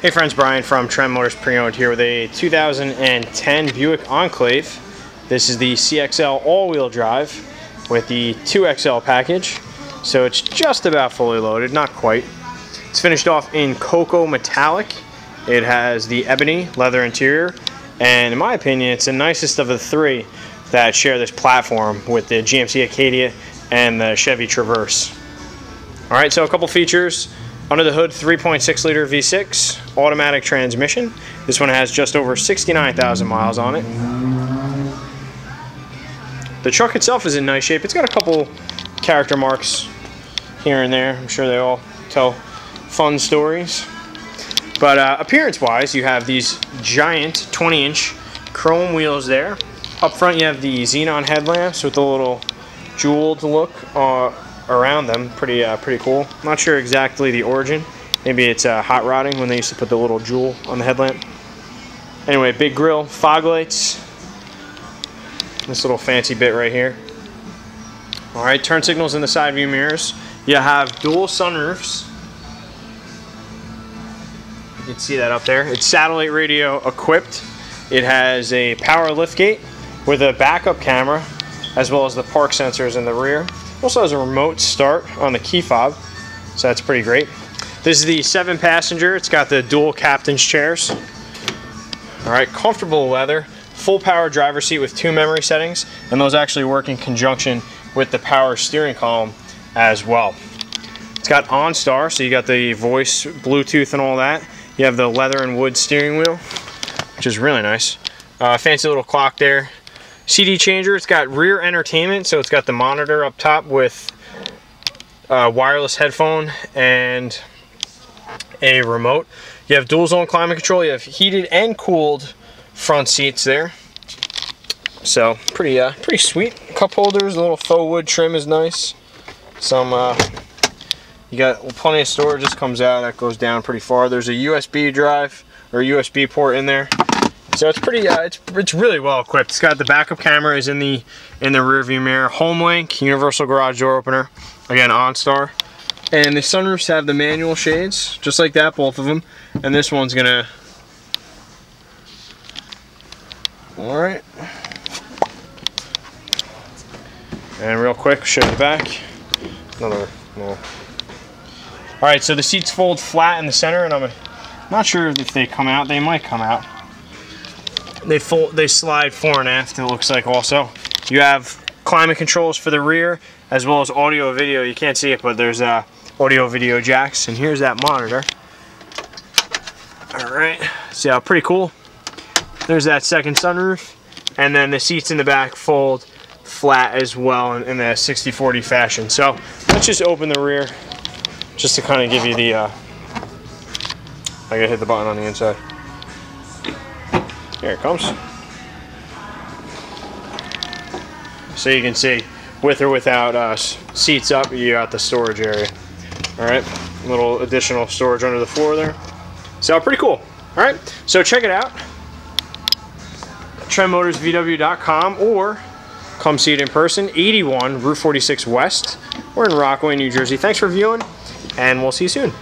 Hey friends, Brian from Trend Motors Pre-Owned here with a 2010 Buick Enclave. This is the CXL all-wheel drive with the 2XL package. So it's just about fully loaded, not quite. It's finished off in cocoa metallic. It has the ebony leather interior. And in my opinion, it's the nicest of the three that share this platform with the GMC Acadia and the Chevy Traverse. All right, so a couple features. Under the hood, 3.6 liter V6, automatic transmission. This one has just over 69,000 miles on it. The truck itself is in nice shape. It's got a couple character marks here and there. I'm sure they all tell fun stories. But uh, appearance-wise, you have these giant 20-inch chrome wheels there. Up front, you have the xenon headlamps with a little jeweled look uh, around them. Pretty, uh, pretty cool. Not sure exactly the origin. Maybe it's uh, hot rodding when they used to put the little jewel on the headlamp. Anyway, big grill, fog lights. This little fancy bit right here. All right, turn signals in the side view mirrors. You have dual sunroofs. You can see that up there. It's satellite radio equipped. It has a power liftgate with a backup camera as well as the park sensors in the rear. Also has a remote start on the key fob, so that's pretty great. This is the seven passenger. It's got the dual captain's chairs. All right, comfortable leather, full power driver seat with two memory settings, and those actually work in conjunction with the power steering column as well. It's got OnStar, so you got the voice, Bluetooth, and all that. You have the leather and wood steering wheel, which is really nice. Uh, fancy little clock there. CD changer, it's got rear entertainment, so it's got the monitor up top with a wireless headphone and a remote. You have dual zone climate control, you have heated and cooled front seats there. So pretty uh, pretty sweet. Cup holders, a little faux wood trim is nice. Some uh, you got plenty of storage. This comes out, that goes down pretty far. There's a USB drive or USB port in there. So it's pretty, uh, it's it's really well equipped. It's got the backup camera is in the in the rear view mirror. HomeLink, universal garage door opener, again OnStar, and the sunroofs have the manual shades, just like that, both of them. And this one's gonna. All right. And real quick, show you the back. Another little. All right, so the seats fold flat in the center, and I'm not sure if they come out. They might come out. They fold, they slide fore and aft. It looks like also. You have climate controls for the rear, as well as audio video. You can't see it, but there's uh, audio video jacks, and here's that monitor. All right, see how pretty cool. There's that second sunroof, and then the seats in the back fold flat as well in, in a 60-40 fashion. So let's just open the rear, just to kind of give you the. Uh, I gotta hit the button on the inside. Here it comes. So you can see, with or without uh, seats up, you got the storage area. All right, little additional storage under the floor there. So pretty cool. All right, so check it out. TrendMotorsVW.com or come see it in person, 81 Route 46 West. We're in Rockaway, New Jersey. Thanks for viewing, and we'll see you soon.